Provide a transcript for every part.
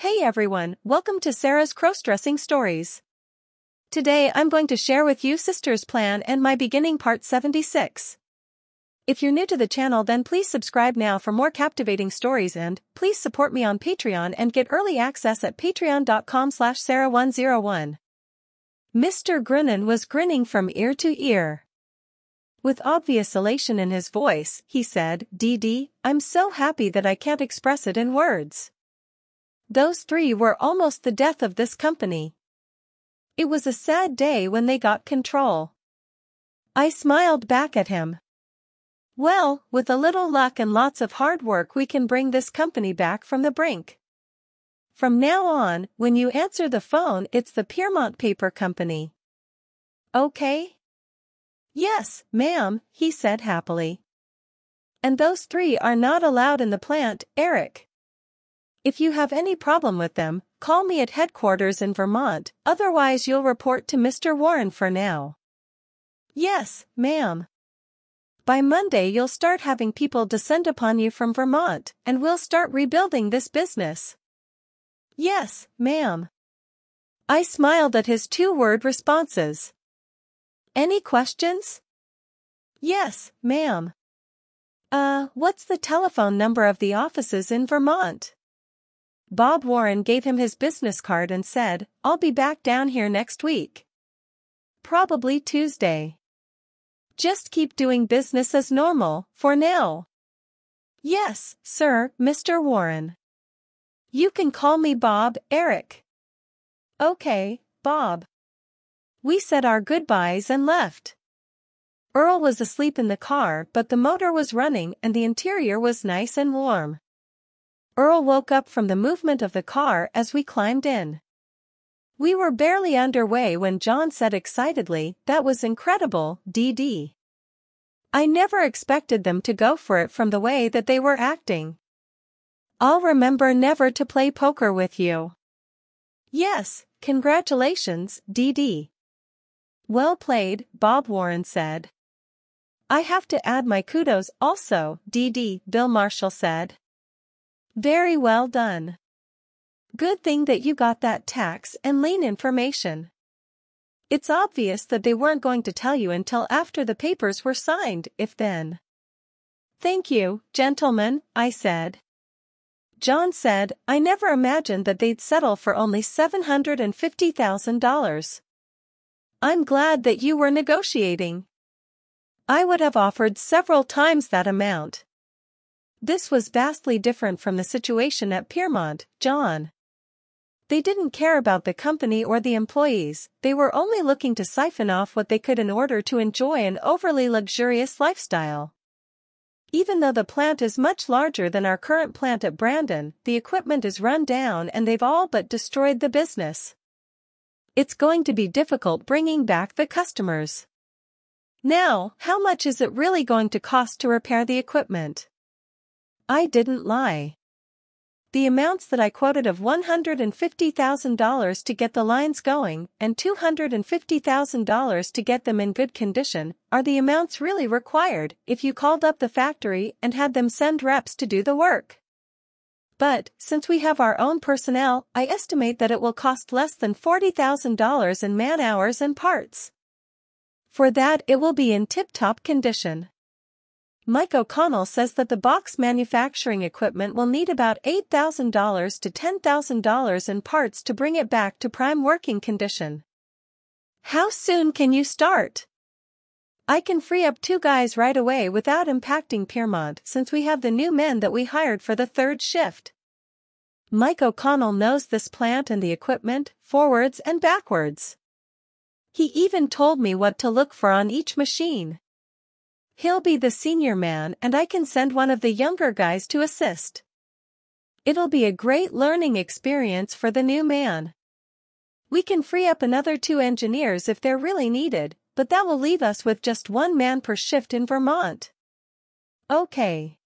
Hey everyone, welcome to Sara's Cross-Dressing Stories. Today I'm going to share with you Sister's Plan and my beginning part 76. If you're new to the channel then please subscribe now for more captivating stories and please support me on Patreon and get early access at patreon.com slash sarah101. Mr. Grinnan was grinning from ear to ear. With obvious elation in his voice, he said, Dee Dee, I'm so happy that I can't express it in words. Those three were almost the death of this company. It was a sad day when they got control. I smiled back at him. Well, with a little luck and lots of hard work we can bring this company back from the brink. From now on, when you answer the phone it's the Piermont Paper Company. Okay? Yes, ma'am, he said happily. And those three are not allowed in the plant, Eric. If you have any problem with them, call me at headquarters in Vermont, otherwise you'll report to Mr. Warren for now. Yes, ma'am. By Monday you'll start having people descend upon you from Vermont, and we'll start rebuilding this business. Yes, ma'am. I smiled at his two-word responses. Any questions? Yes, ma'am. Uh, what's the telephone number of the offices in Vermont? Bob Warren gave him his business card and said, I'll be back down here next week. Probably Tuesday. Just keep doing business as normal, for now. Yes, sir, Mr. Warren. You can call me Bob, Eric. Okay, Bob. We said our goodbyes and left. Earl was asleep in the car but the motor was running and the interior was nice and warm. Earl woke up from the movement of the car as we climbed in. We were barely underway when John said excitedly, that was incredible, Dee. I never expected them to go for it from the way that they were acting. I'll remember never to play poker with you. Yes, congratulations, Dee. Well played, Bob Warren said. I have to add my kudos also, Dee, Bill Marshall said. Very well done. Good thing that you got that tax and lien information. It's obvious that they weren't going to tell you until after the papers were signed, if then. Thank you, gentlemen, I said. John said, I never imagined that they'd settle for only $750,000. I'm glad that you were negotiating. I would have offered several times that amount. This was vastly different from the situation at Piermont, John. They didn't care about the company or the employees, they were only looking to siphon off what they could in order to enjoy an overly luxurious lifestyle. Even though the plant is much larger than our current plant at Brandon, the equipment is run down and they've all but destroyed the business. It's going to be difficult bringing back the customers. Now, how much is it really going to cost to repair the equipment? I didn't lie. The amounts that I quoted of $150,000 to get the lines going and $250,000 to get them in good condition are the amounts really required if you called up the factory and had them send reps to do the work. But, since we have our own personnel, I estimate that it will cost less than $40,000 in man hours and parts. For that it will be in tip-top condition. Mike O'Connell says that the box manufacturing equipment will need about $8,000 to $10,000 in parts to bring it back to prime working condition. How soon can you start? I can free up two guys right away without impacting Piermont since we have the new men that we hired for the third shift. Mike O'Connell knows this plant and the equipment, forwards and backwards. He even told me what to look for on each machine. He'll be the senior man and I can send one of the younger guys to assist. It'll be a great learning experience for the new man. We can free up another two engineers if they're really needed, but that will leave us with just one man per shift in Vermont. Okay.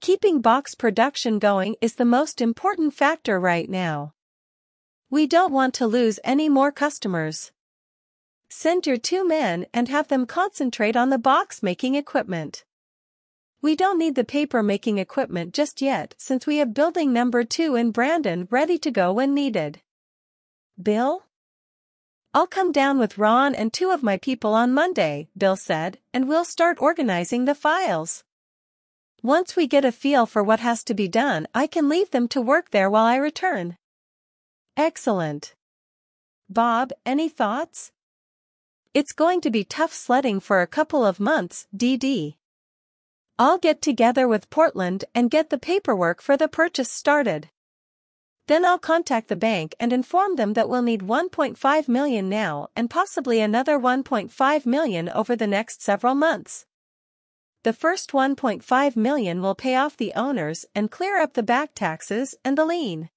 Keeping box production going is the most important factor right now. We don't want to lose any more customers. Send your two men and have them concentrate on the box making equipment. We don't need the paper-making equipment just yet since we have building number 2 in Brandon ready to go when needed. Bill? I'll come down with Ron and two of my people on Monday, Bill said, and we'll start organizing the files. Once we get a feel for what has to be done, I can leave them to work there while I return. Excellent. Bob, any thoughts? It's going to be tough sledding for a couple of months, DD. I'll get together with Portland and get the paperwork for the purchase started. Then I'll contact the bank and inform them that we'll need 1.5 million now and possibly another 1.5 million over the next several months. The first 1.5 million will pay off the owners and clear up the back taxes and the lien.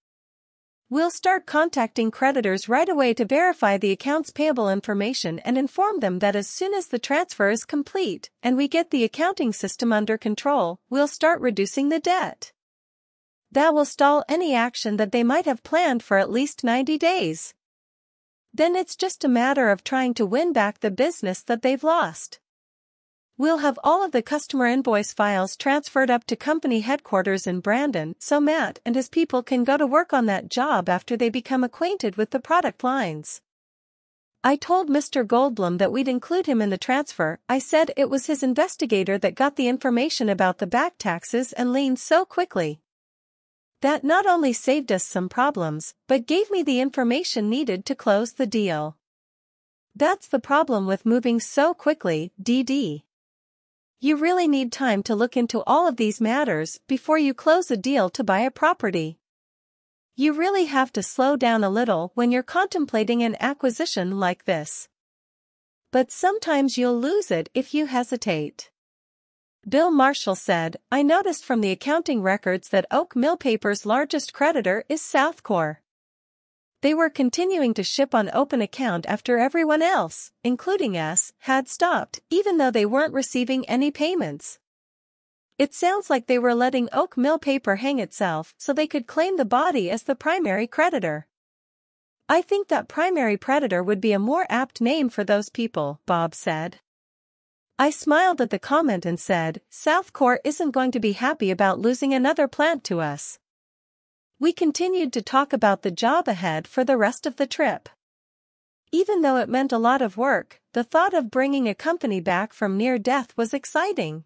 We'll start contacting creditors right away to verify the accounts payable information and inform them that as soon as the transfer is complete and we get the accounting system under control, we'll start reducing the debt. That will stall any action that they might have planned for at least 90 days. Then it's just a matter of trying to win back the business that they've lost. We'll have all of the customer invoice files transferred up to company headquarters in Brandon so Matt and his people can go to work on that job after they become acquainted with the product lines. I told Mr. Goldblum that we'd include him in the transfer. I said it was his investigator that got the information about the back taxes and liens so quickly. That not only saved us some problems, but gave me the information needed to close the deal. That's the problem with moving so quickly, DD. You really need time to look into all of these matters before you close a deal to buy a property. You really have to slow down a little when you're contemplating an acquisition like this. But sometimes you'll lose it if you hesitate. Bill Marshall said, I noticed from the accounting records that Oak Mill Paper's largest creditor is Southcore. They were continuing to ship on open account after everyone else, including us, had stopped, even though they weren't receiving any payments. It sounds like they were letting Oak Mill Paper hang itself so they could claim the body as the primary creditor. I think that primary predator would be a more apt name for those people, Bob said. I smiled at the comment and said, Southcore isn't going to be happy about losing another plant to us. We continued to talk about the job ahead for the rest of the trip. Even though it meant a lot of work, the thought of bringing a company back from near death was exciting.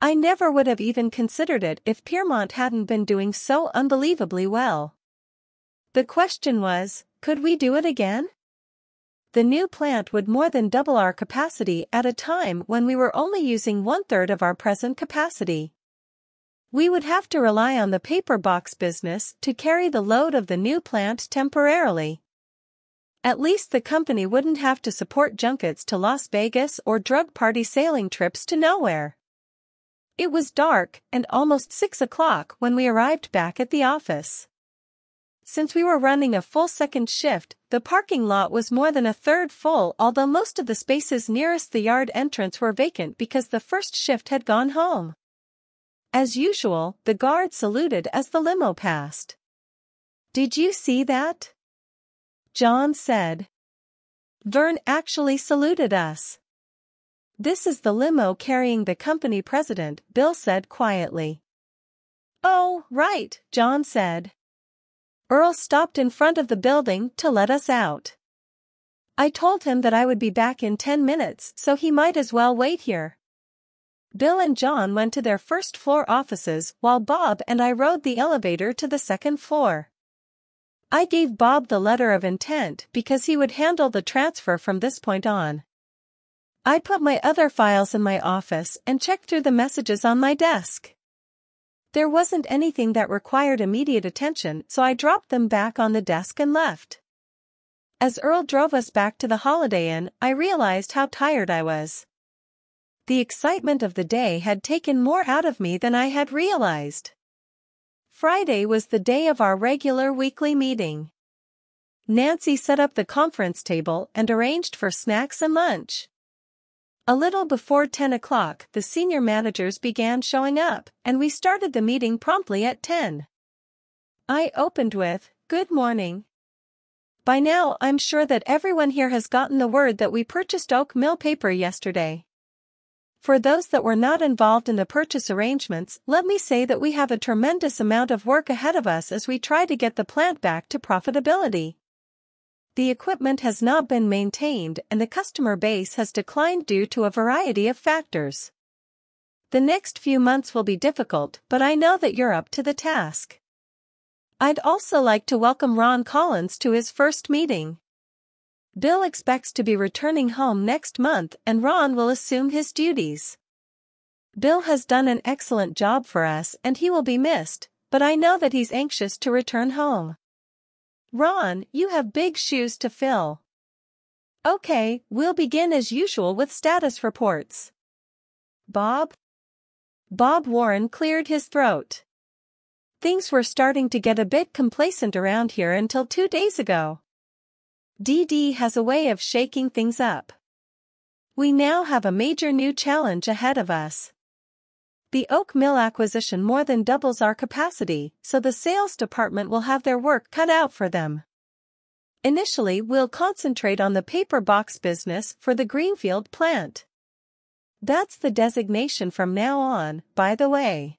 I never would have even considered it if Piermont hadn't been doing so unbelievably well. The question was, could we do it again? the new plant would more than double our capacity at a time when we were only using one-third of our present capacity. We would have to rely on the paper box business to carry the load of the new plant temporarily. At least the company wouldn't have to support junkets to Las Vegas or drug party sailing trips to nowhere. It was dark and almost six o'clock when we arrived back at the office. Since we were running a full second shift, the parking lot was more than a third full although most of the spaces nearest the yard entrance were vacant because the first shift had gone home. As usual, the guard saluted as the limo passed. Did you see that? John said. Vern actually saluted us. This is the limo carrying the company president, Bill said quietly. Oh, right, John said. Earl stopped in front of the building to let us out. I told him that I would be back in 10 minutes so he might as well wait here. Bill and John went to their first floor offices while Bob and I rode the elevator to the second floor. I gave Bob the letter of intent because he would handle the transfer from this point on. I put my other files in my office and checked through the messages on my desk. There wasn't anything that required immediate attention so I dropped them back on the desk and left. As Earl drove us back to the Holiday Inn, I realized how tired I was. The excitement of the day had taken more out of me than I had realized. Friday was the day of our regular weekly meeting. Nancy set up the conference table and arranged for snacks and lunch. A little before 10 o'clock, the senior managers began showing up, and we started the meeting promptly at 10. I opened with, Good morning. By now, I'm sure that everyone here has gotten the word that we purchased Oak Mill paper yesterday. For those that were not involved in the purchase arrangements, let me say that we have a tremendous amount of work ahead of us as we try to get the plant back to profitability. The equipment has not been maintained and the customer base has declined due to a variety of factors. The next few months will be difficult, but I know that you're up to the task. I'd also like to welcome Ron Collins to his first meeting. Bill expects to be returning home next month and Ron will assume his duties. Bill has done an excellent job for us and he will be missed, but I know that he's anxious to return home. Ron, you have big shoes to fill. Okay, we'll begin as usual with status reports. Bob? Bob Warren cleared his throat. Things were starting to get a bit complacent around here until two days ago. DD has a way of shaking things up. We now have a major new challenge ahead of us. The oak mill acquisition more than doubles our capacity, so the sales department will have their work cut out for them. Initially, we'll concentrate on the paper box business for the Greenfield plant. That's the designation from now on, by the way.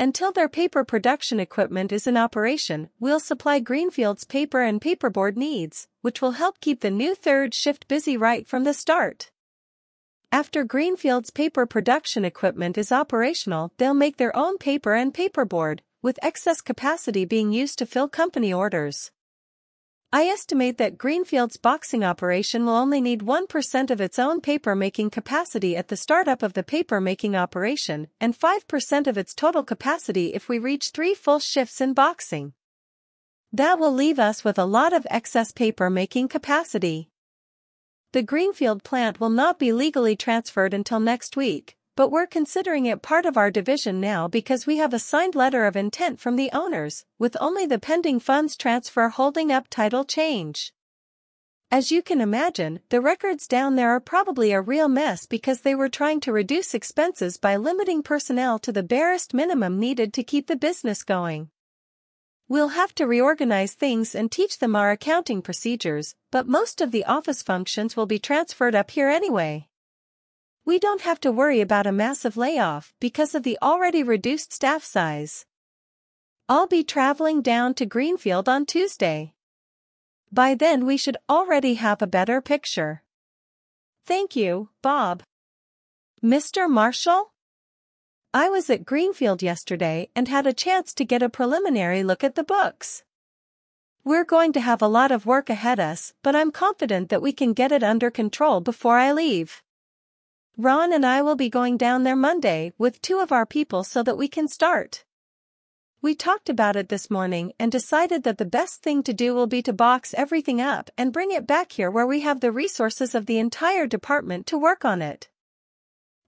Until their paper production equipment is in operation, we'll supply Greenfield's paper and paperboard needs, which will help keep the new third shift busy right from the start. After Greenfield's paper production equipment is operational, they'll make their own paper and paperboard, with excess capacity being used to fill company orders. I estimate that Greenfield's boxing operation will only need 1% of its own paper-making capacity at the startup of the paper-making operation and 5% of its total capacity if we reach three full shifts in boxing. That will leave us with a lot of excess paper-making capacity. The Greenfield plant will not be legally transferred until next week, but we're considering it part of our division now because we have a signed letter of intent from the owners, with only the pending funds transfer holding up title change. As you can imagine, the records down there are probably a real mess because they were trying to reduce expenses by limiting personnel to the barest minimum needed to keep the business going. We'll have to reorganize things and teach them our accounting procedures, but most of the office functions will be transferred up here anyway. We don't have to worry about a massive layoff because of the already reduced staff size. I'll be traveling down to Greenfield on Tuesday. By then we should already have a better picture. Thank you, Bob. Mr. Marshall? I was at Greenfield yesterday and had a chance to get a preliminary look at the books. We're going to have a lot of work ahead us, but I'm confident that we can get it under control before I leave. Ron and I will be going down there Monday with two of our people so that we can start. We talked about it this morning and decided that the best thing to do will be to box everything up and bring it back here where we have the resources of the entire department to work on it.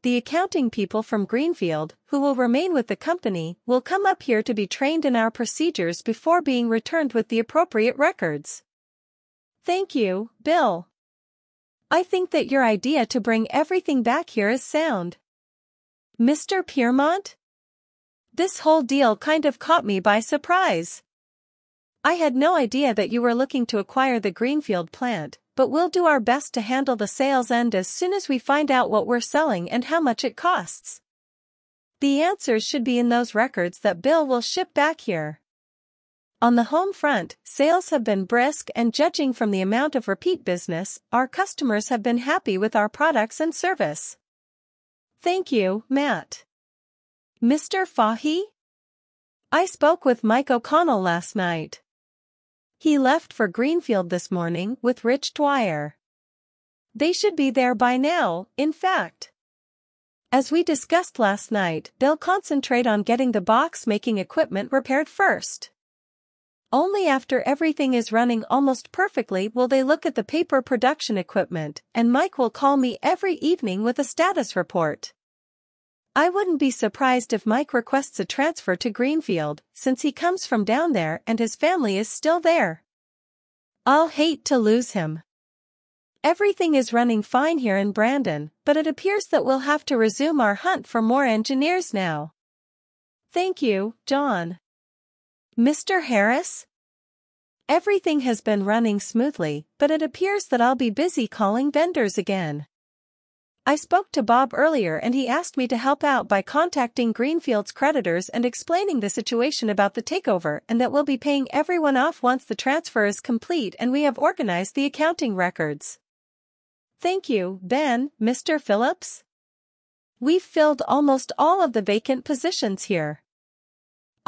The accounting people from Greenfield, who will remain with the company, will come up here to be trained in our procedures before being returned with the appropriate records. Thank you, Bill. I think that your idea to bring everything back here is sound. Mr. Piermont? This whole deal kind of caught me by surprise. I had no idea that you were looking to acquire the Greenfield plant, but we'll do our best to handle the sales end as soon as we find out what we're selling and how much it costs. The answers should be in those records that Bill will ship back here. On the home front, sales have been brisk and judging from the amount of repeat business, our customers have been happy with our products and service. Thank you, Matt. Mr. Fahy? I spoke with Mike O'Connell last night. He left for Greenfield this morning with Rich Dwyer. They should be there by now, in fact. As we discussed last night, they'll concentrate on getting the box making equipment repaired first. Only after everything is running almost perfectly will they look at the paper production equipment, and Mike will call me every evening with a status report. I wouldn't be surprised if Mike requests a transfer to Greenfield, since he comes from down there and his family is still there. I'll hate to lose him. Everything is running fine here in Brandon, but it appears that we'll have to resume our hunt for more engineers now. Thank you, John. Mr. Harris? Everything has been running smoothly, but it appears that I'll be busy calling vendors again. I spoke to Bob earlier and he asked me to help out by contacting Greenfield's creditors and explaining the situation about the takeover and that we'll be paying everyone off once the transfer is complete and we have organized the accounting records. Thank you, Ben, Mr. Phillips. We've filled almost all of the vacant positions here.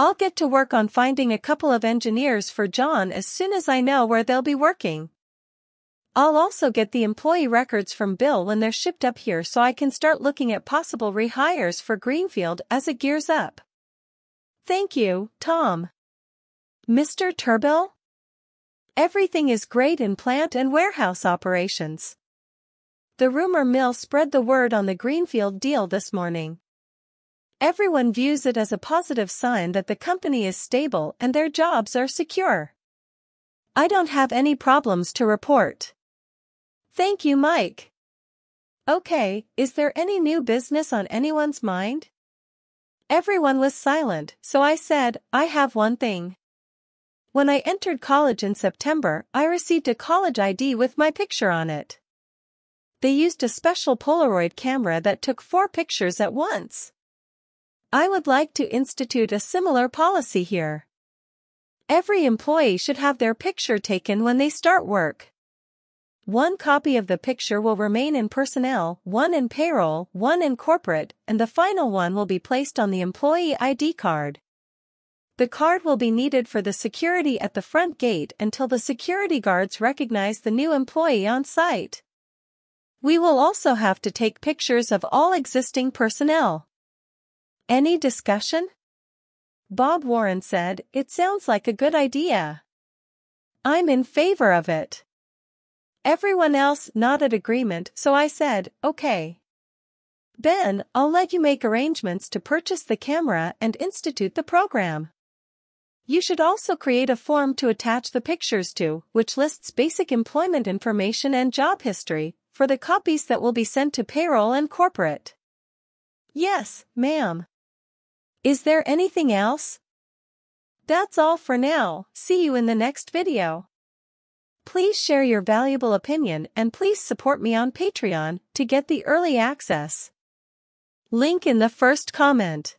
I'll get to work on finding a couple of engineers for John as soon as I know where they'll be working. I'll also get the employee records from Bill when they're shipped up here so I can start looking at possible rehires for Greenfield as it gears up. Thank you, Tom. Mr. Turbill? Everything is great in plant and warehouse operations. The rumor mill spread the word on the Greenfield deal this morning. Everyone views it as a positive sign that the company is stable and their jobs are secure. I don't have any problems to report. Thank you, Mike. Okay, is there any new business on anyone's mind? Everyone was silent, so I said, I have one thing. When I entered college in September, I received a college ID with my picture on it. They used a special Polaroid camera that took four pictures at once. I would like to institute a similar policy here. Every employee should have their picture taken when they start work. One copy of the picture will remain in personnel, one in payroll, one in corporate, and the final one will be placed on the employee ID card. The card will be needed for the security at the front gate until the security guards recognize the new employee on site. We will also have to take pictures of all existing personnel. Any discussion? Bob Warren said, It sounds like a good idea. I'm in favor of it. Everyone else nodded agreement so I said, okay. Ben, I'll let you make arrangements to purchase the camera and institute the program. You should also create a form to attach the pictures to, which lists basic employment information and job history, for the copies that will be sent to payroll and corporate. Yes, ma'am. Is there anything else? That's all for now, see you in the next video. Please share your valuable opinion and please support me on Patreon to get the early access. Link in the first comment.